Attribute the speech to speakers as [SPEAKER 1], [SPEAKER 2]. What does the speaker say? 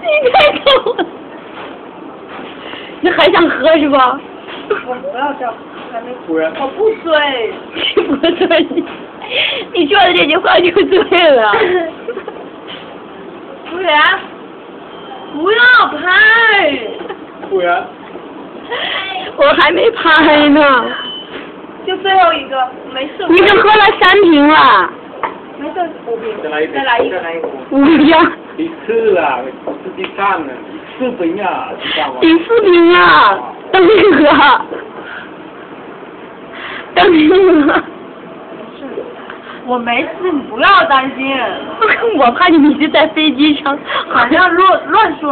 [SPEAKER 1] 你太逗了，你还想喝是吧？
[SPEAKER 2] 我不要这样，还没
[SPEAKER 3] 不然
[SPEAKER 2] 我不醉。
[SPEAKER 1] 你不醉，你你说的这句话就对了。
[SPEAKER 2] 服务员，不要拍。
[SPEAKER 3] 服务员
[SPEAKER 1] 我还没拍呢，
[SPEAKER 2] 就最后一个，没事。
[SPEAKER 1] 你是喝了三瓶了，
[SPEAKER 2] 没事，五瓶。
[SPEAKER 3] 再来一
[SPEAKER 2] 再来一个。
[SPEAKER 3] 再来一个。
[SPEAKER 1] 五瓶，
[SPEAKER 3] 第四了，不是第三了，第四瓶啊，知道吗？
[SPEAKER 1] 第四瓶了，等你喝，等你喝。
[SPEAKER 2] 我没事，你不要担心。
[SPEAKER 1] 我怕你一直在飞机上，
[SPEAKER 2] 好像乱乱说。